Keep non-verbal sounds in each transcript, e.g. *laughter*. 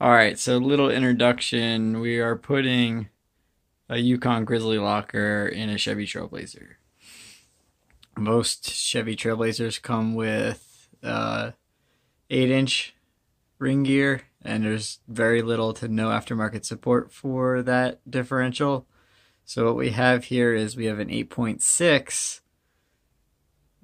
All right, so little introduction. We are putting a Yukon Grizzly locker in a Chevy Trailblazer. Most Chevy Trailblazers come with uh, 8 inch ring gear, and there's very little to no aftermarket support for that differential. So, what we have here is we have an 8.6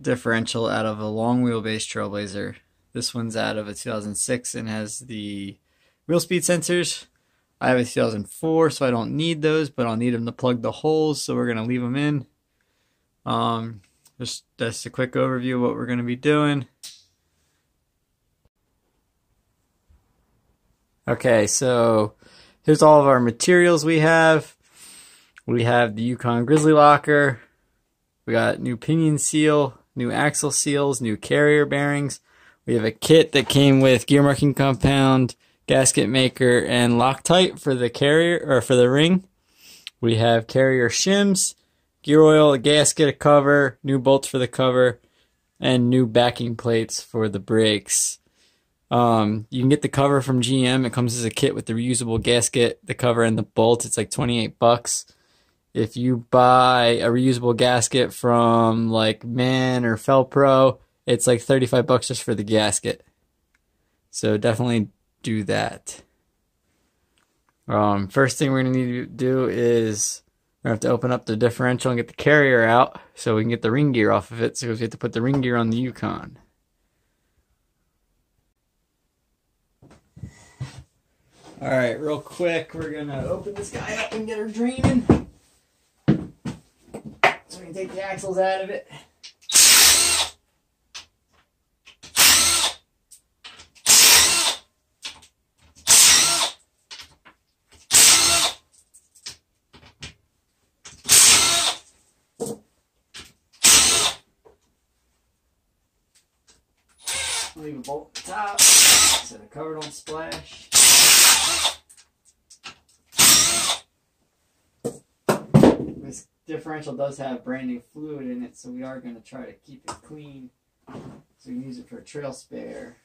differential out of a long wheelbase Trailblazer. This one's out of a 2006 and has the wheel speed sensors. I have a 2004, so I don't need those, but I'll need them to plug the holes, so we're going to leave them in. Um, just that's a quick overview of what we're going to be doing. Okay, so here's all of our materials we have. We have the Yukon Grizzly Locker. We got new pinion seal, new axle seals, new carrier bearings. We have a kit that came with gear marking compound, gasket maker, and Loctite for the carrier or for the ring. We have carrier shims, gear oil, a gasket, a cover, new bolts for the cover, and new backing plates for the brakes. Um, you can get the cover from GM. It comes as a kit with the reusable gasket, the cover, and the bolts. It's like 28 bucks. If you buy a reusable gasket from like Man or Fel-Pro, it's like 35 bucks just for the gasket. So definitely do that. Um, first thing we're going to need to do is to have to open up the differential and get the carrier out so we can get the ring gear off of it. So we have to put the ring gear on the Yukon. All right, real quick, we're going to open this guy up and get her draining. So we can take the axles out of it. Leave a bolt at the top so the cover don't splash. This differential does have brand new fluid in it, so we are going to try to keep it clean. So we can use it for a trail spare.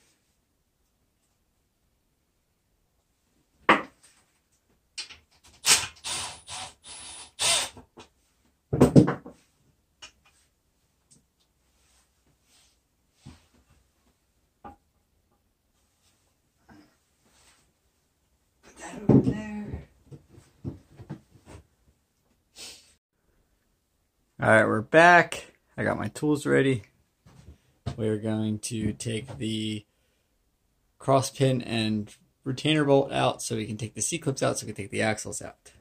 Put that over there. All right, we're back. I got my tools ready. We're going to take the cross pin and retainer bolt out so we can take the C clips out so we can take the axles out.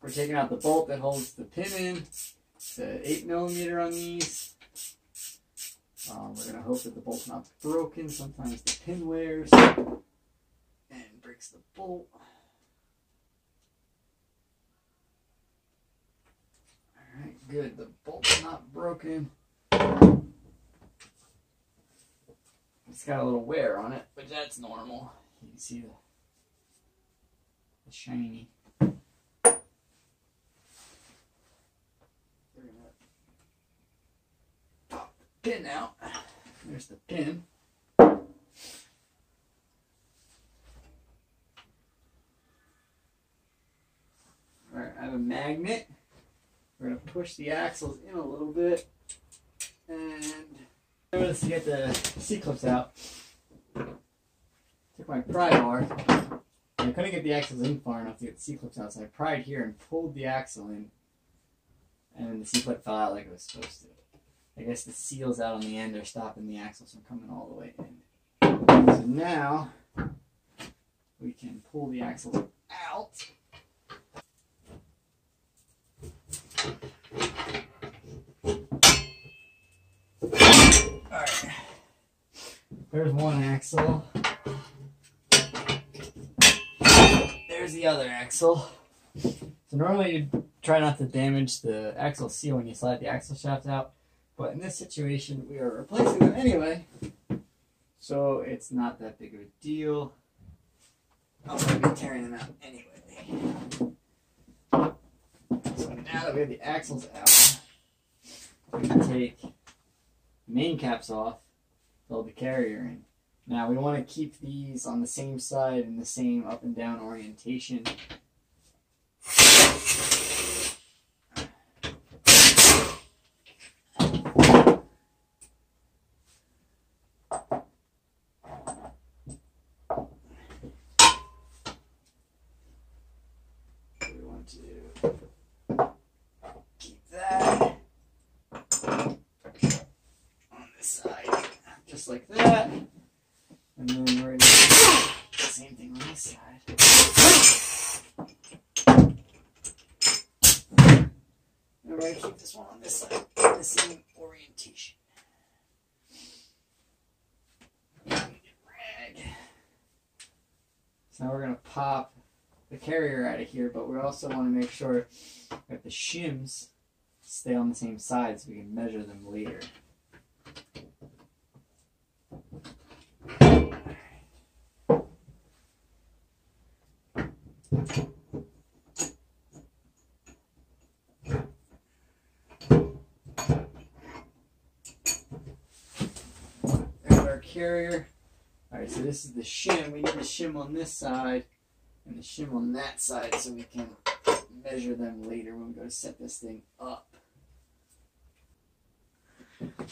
We're taking out the bolt that holds the pin in. It's a 8 millimeter on these. Um, we're going to hope that the bolt's not broken. Sometimes the pin wears and breaks the bolt. Alright, good. The bolt's not broken. It's got a little wear on it, but that's normal. You can see the, the shiny. We're gonna pop the pin out. There's the pin. Alright, I have a magnet. We're gonna push the axles in a little bit and let's get the C clips out. Took my pry bar. I couldn't get the axles in far enough to get the C clips out, so I pried here and pulled the axle in, and the C clip fell out like it was supposed to. I guess the seals out on the end are stopping the axles from coming all the way in. So now we can pull the axles out. Alright. There's one axle. There's the other axle. So normally you try not to damage the axle seal when you slide the axle shaft out, but in this situation we are replacing them anyway, so it's not that big of a deal. I'm going to be tearing them out anyway. So now that we have the axles out, we can take the main caps off, build the carrier in. Now we want to keep these on the same side and the same up and down orientation. We want to keep that on this side, just like that. And then we're going to do the same thing on this side. And we're going to keep this one on this side, the same orientation. So now we're going to pop the carrier out of here, but we also want to make sure that the shims stay on the same side so we can measure them later. Carrier. Alright, so this is the shim. We need the shim on this side and the shim on that side so we can measure them later when we go to set this thing up.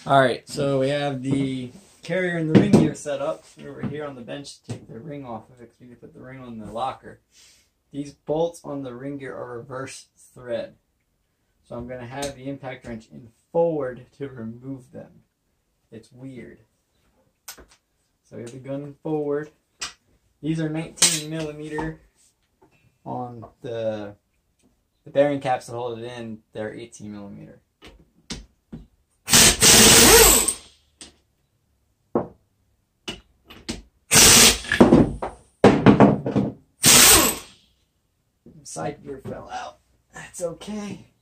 Alright, so we have the carrier and the ring gear set up. We're over here on the bench to take the ring off of it because we need to put the ring on the locker. These bolts on the ring gear are reverse thread. So I'm going to have the impact wrench in forward to remove them. It's weird. So we have the gun forward. These are 19 millimeter on the the bearing caps that hold it in. They're 18 millimeter. Side gear fell out. That's okay.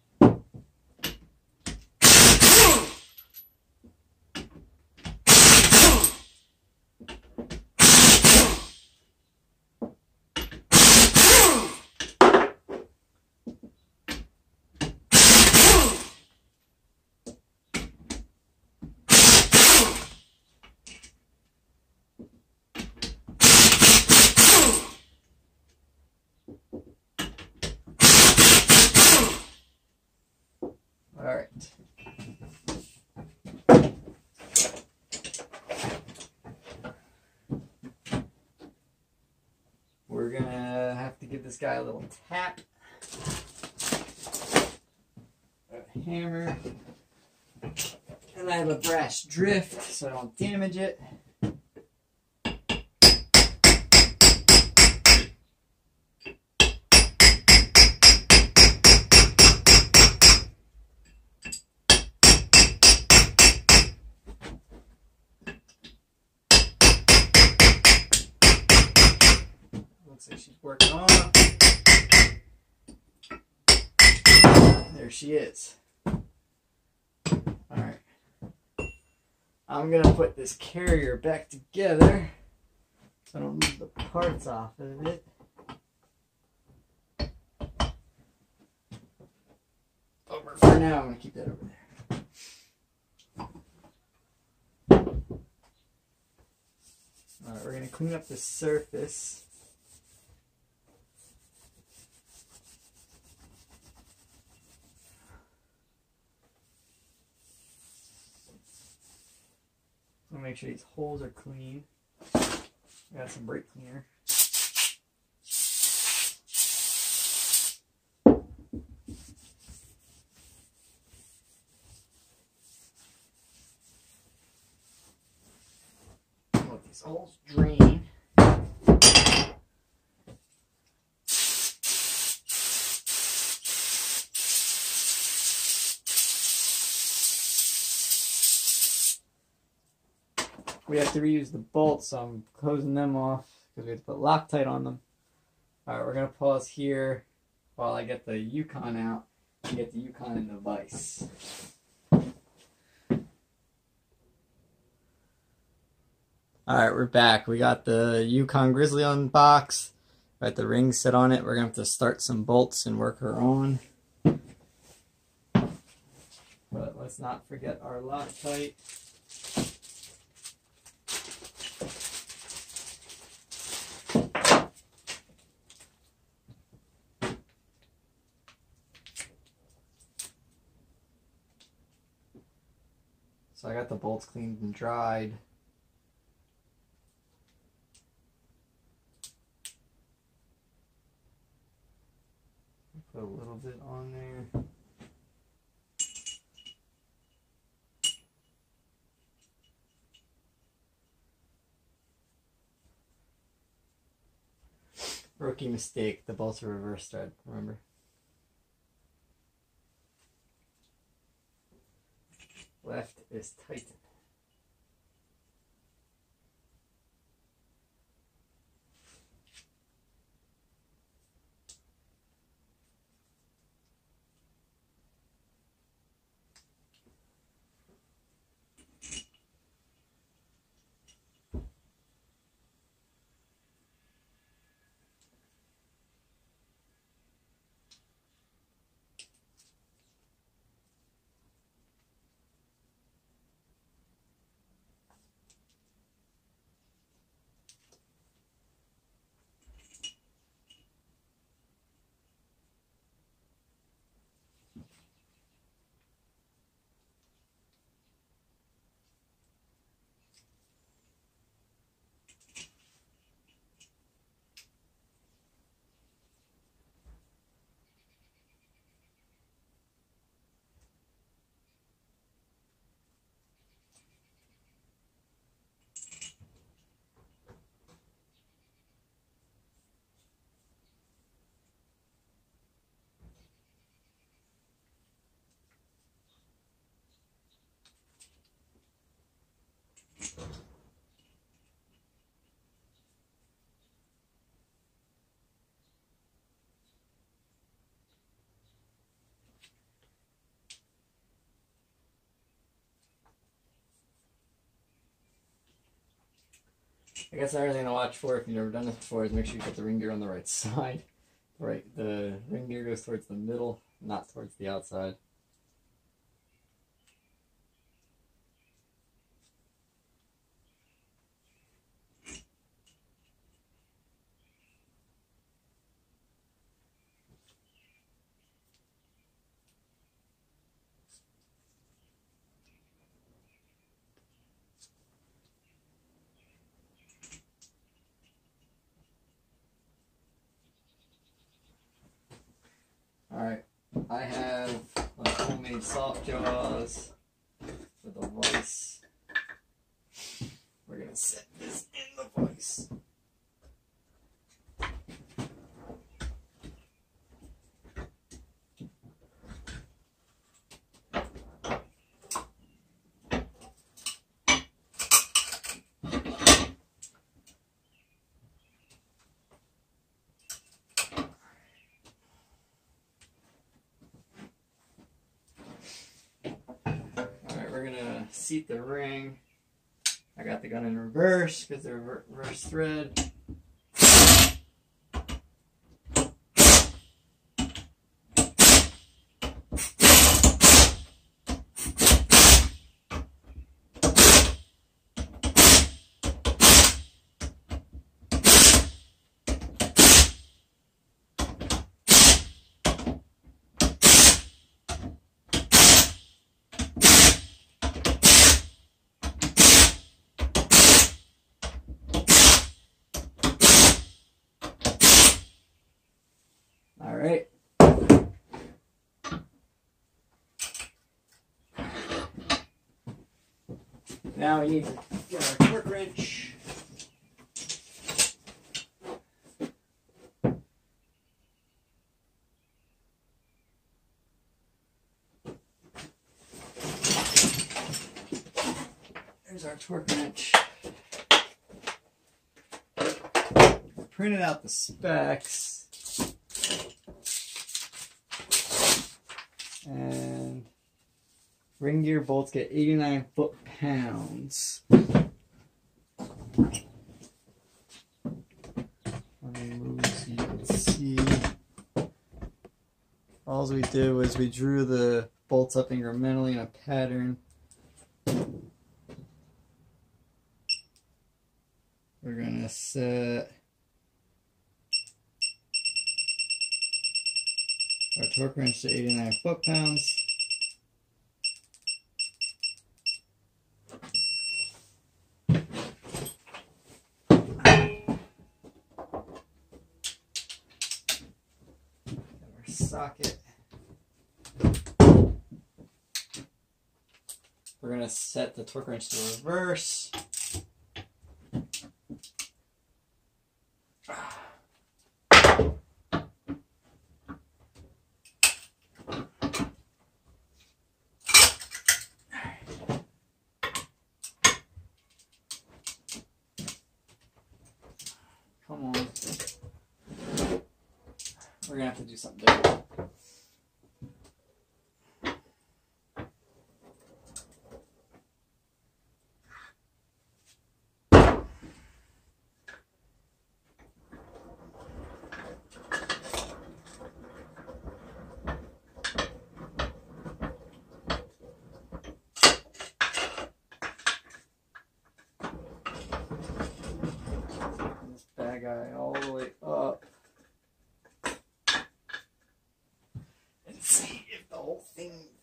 All right. We're gonna have to give this guy a little tap. A hammer. And I have a brass drift so I don't damage it. There she is. Alright. I'm gonna put this carrier back together so I don't move the parts off of it. Over for now, I'm gonna keep that over there. Alright, we're gonna clean up the surface. Make sure these holes are clean. Got some brake cleaner. These holes drain. We have to reuse the bolts, so I'm closing them off because we have to put Loctite on them. Alright, we're gonna pause here while I get the Yukon out and get the Yukon in the vise. Alright, we're back. We got the Yukon Grizzly on the box. Got the ring set on it. We're gonna have to start some bolts and work her on. But let's not forget our Loctite. So I got the bolts cleaned and dried. Put a little bit on there. Rookie mistake. The bolts are reverse thread, remember? Left is tightened. I guess another thing to watch for if you've never done this before is make sure you put the ring gear on the right *laughs* side. Right, the ring gear goes towards the middle, not towards the outside. Alright, I have my homemade soft jaws with a vise. We're gonna set this in the vise. Alright, we're gonna seat the ring. I got the gun in reverse because the reverse thread. Alright. Now we need to get our torque wrench. There's our torque wrench. Printed out the specs. And ring gear bolts get 89 foot pounds. Let me move so you can see. All we did was we drew the bolts up incrementally in a pattern. We're gonna set our torque wrench to 89 foot-pounds. Socket. We're going to set the torque wrench to reverse. Come on. We're gonna have to do something different. This bad guy all the way up. And see if the whole thing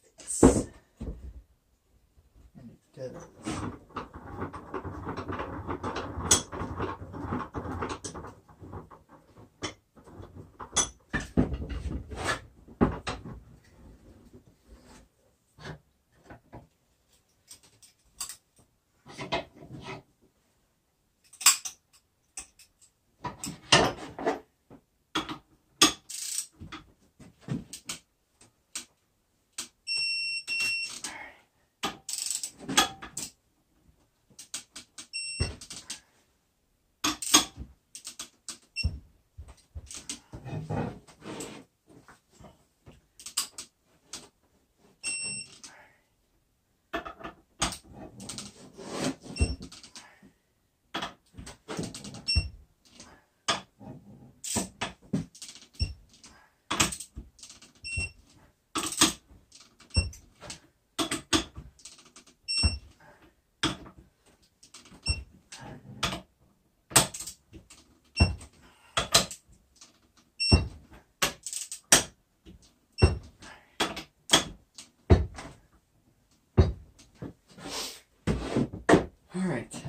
All right.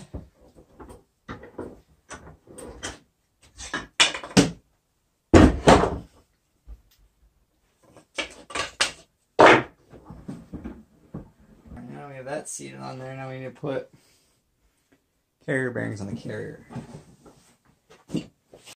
Now we have that seated on there. Now we need to put carrier bearings on the carrier.